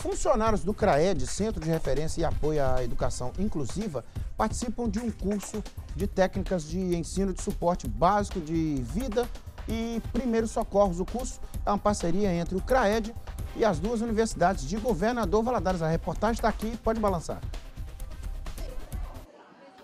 Funcionários do CRAED, Centro de Referência e Apoio à Educação Inclusiva, participam de um curso de técnicas de ensino de suporte básico de vida e primeiros socorros. O curso é uma parceria entre o CRAED e as duas universidades de Governador Valadares. A reportagem está aqui, pode balançar.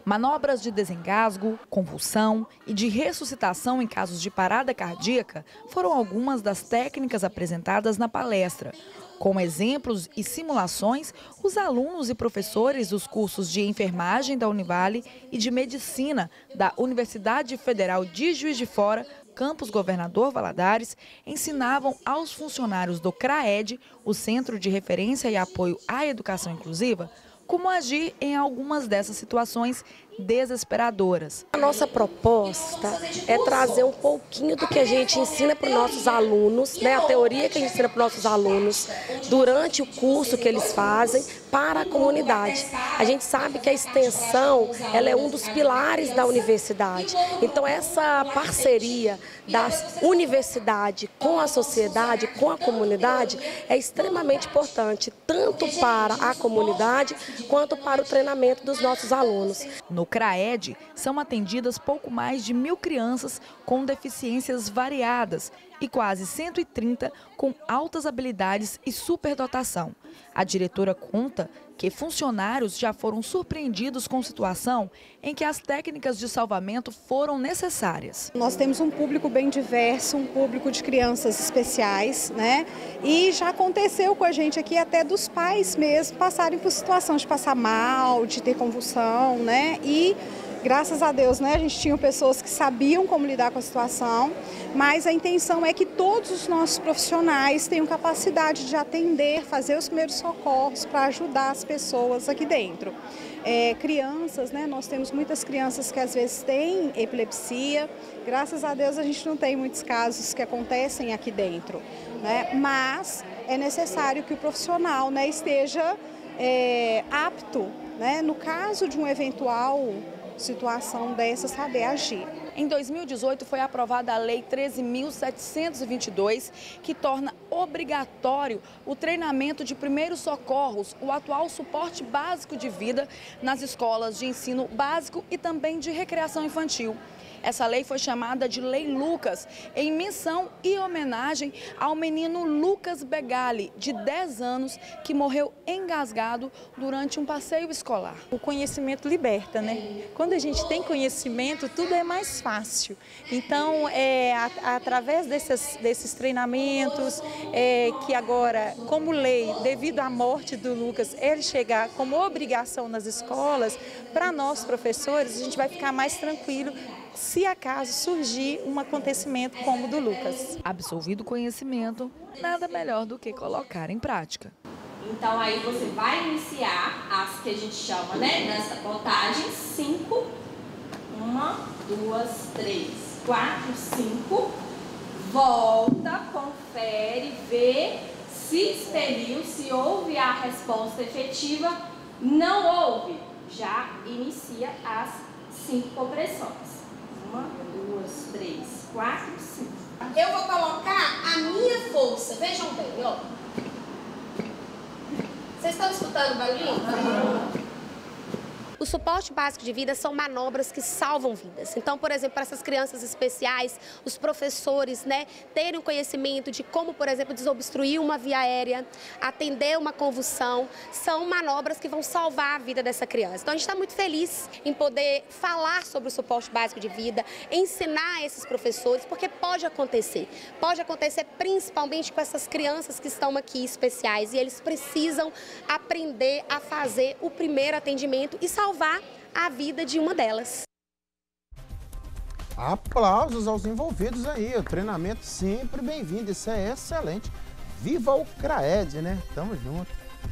Manobras de desengasgo, convulsão e de ressuscitação em casos de parada cardíaca foram algumas das técnicas apresentadas na palestra. Com exemplos e simulações, os alunos e professores dos cursos de enfermagem da Univale e de medicina da Universidade Federal de Juiz de Fora, campus Governador Valadares, ensinavam aos funcionários do CRAED, o Centro de Referência e Apoio à Educação Inclusiva, como agir em algumas dessas situações desesperadoras. A nossa proposta é trazer um pouquinho do que a gente ensina para os nossos alunos, né, a teoria que a gente ensina para os nossos alunos durante o curso que eles fazem para a comunidade. A gente sabe que a extensão ela é um dos pilares da universidade. Então essa parceria da universidade com a sociedade, com a comunidade, é extremamente importante, tanto para a comunidade quanto para o treinamento dos nossos alunos. No CRAED, são atendidas pouco mais de mil crianças com deficiências variadas e quase 130 com altas habilidades e superdotação. A diretora conta que funcionários já foram surpreendidos com situação em que as técnicas de salvamento foram necessárias. Nós temos um público bem diverso, um público de crianças especiais, né? E já aconteceu com a gente aqui até dos pais mesmo passarem por situação de passar mal, de ter convulsão, né? E Graças a Deus, né, a gente tinha pessoas que sabiam como lidar com a situação, mas a intenção é que todos os nossos profissionais tenham capacidade de atender, fazer os primeiros socorros para ajudar as pessoas aqui dentro. É, crianças, né, nós temos muitas crianças que às vezes têm epilepsia, graças a Deus a gente não tem muitos casos que acontecem aqui dentro, né, mas é necessário que o profissional né, esteja é, apto, né, no caso de um eventual situação dessa saber agir. Em 2018 foi aprovada a Lei 13.722, que torna obrigatório o treinamento de primeiros socorros, o atual suporte básico de vida nas escolas de ensino básico e também de recreação infantil. Essa lei foi chamada de Lei Lucas, em menção e homenagem ao menino Lucas Begali, de 10 anos, que morreu engasgado durante um passeio escolar. O conhecimento liberta, né? Quando a gente tem conhecimento, tudo é mais fácil. Então, é, a, através desses, desses treinamentos, é, que agora, como lei, devido à morte do Lucas, ele chegar como obrigação nas escolas, para nós professores, a gente vai ficar mais tranquilo se acaso surgir um acontecimento como o do Lucas. Absolvido o conhecimento, nada melhor do que colocar em prática. Então aí você vai iniciar as que a gente chama, né, nessa contagem, cinco, duas, três, quatro, cinco, volta, confere, vê se expeliu, se houve a resposta efetiva, não houve, já inicia as cinco compressões. Uma, duas, três, quatro, cinco. Eu vou colocar a minha força. Vejam bem, ó. Vocês estão escutando o barulhinho? O suporte básico de vida são manobras que salvam vidas. Então, por exemplo, para essas crianças especiais, os professores, né, terem o conhecimento de como, por exemplo, desobstruir uma via aérea, atender uma convulsão, são manobras que vão salvar a vida dessa criança. Então, a gente está muito feliz em poder falar sobre o suporte básico de vida, ensinar esses professores, porque pode acontecer. Pode acontecer principalmente com essas crianças que estão aqui especiais e eles precisam aprender a fazer o primeiro atendimento e salvar salvar a vida de uma delas. Aplausos aos envolvidos aí, o treinamento sempre bem-vindo, isso é excelente. Viva o CRAED, né? Tamo junto.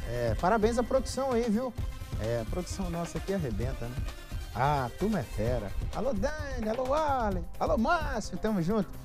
É, parabéns à produção aí, viu? É, a produção nossa aqui arrebenta, né? Ah, turma é fera. Alô, Dani, alô, Ale, alô, Márcio, tamo junto.